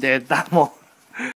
出たも。